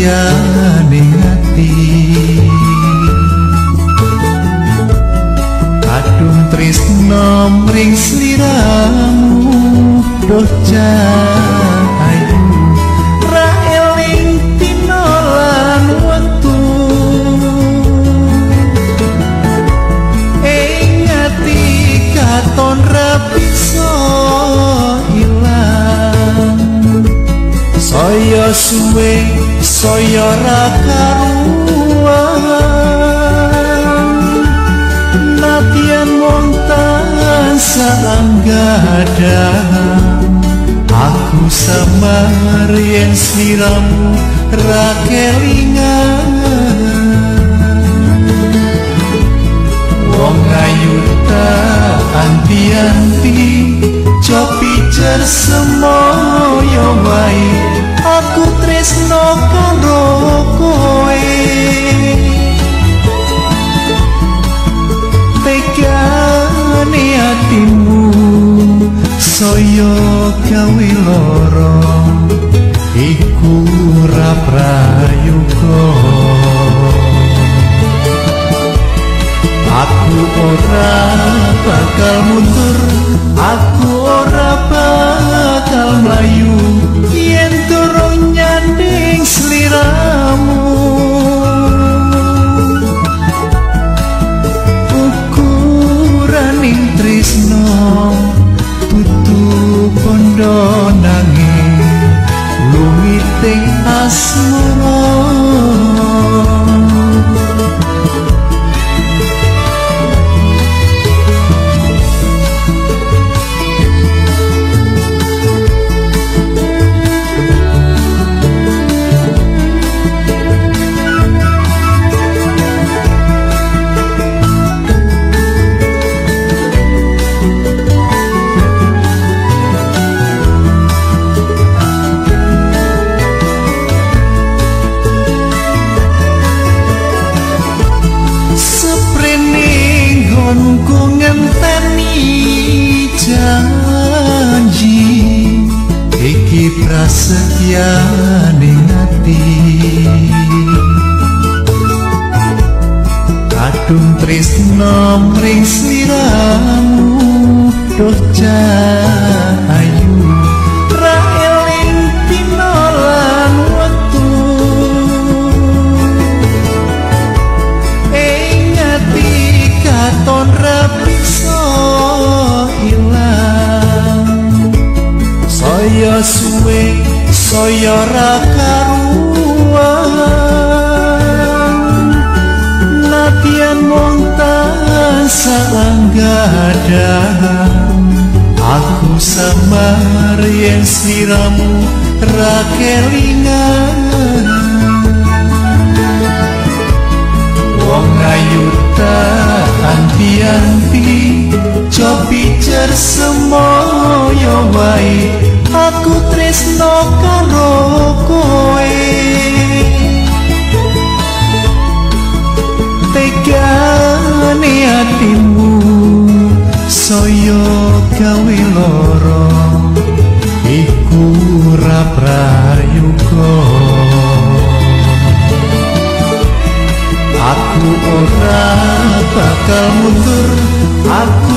Prasetyane ati. Kadung tresno mring sliramu doh ayu. Ra eling tinolan wektu ing ati katon ra bisa ilang. Saya suwe saya ra karuan. Nadyan wong sanggada aku samar yen sliramu ra kelingan. Wong ayu ta anti-anti copi cer semoyo wae. Aku saya gawe loro iku ra prayoga. Aku ora bakal mundur aku ora bakal mlayu prasetyane ati Kadung tresno mring sliramu doh saya ra karuan. Nadyan wong sanggada aku samar yen siramu ra kelingan wong ayu anti-anti cobi cer semoyo wae aku tresno karo kowe. Tegane atimu saya gawe loro iku ra prayoga. Aku ora bakal mundur aku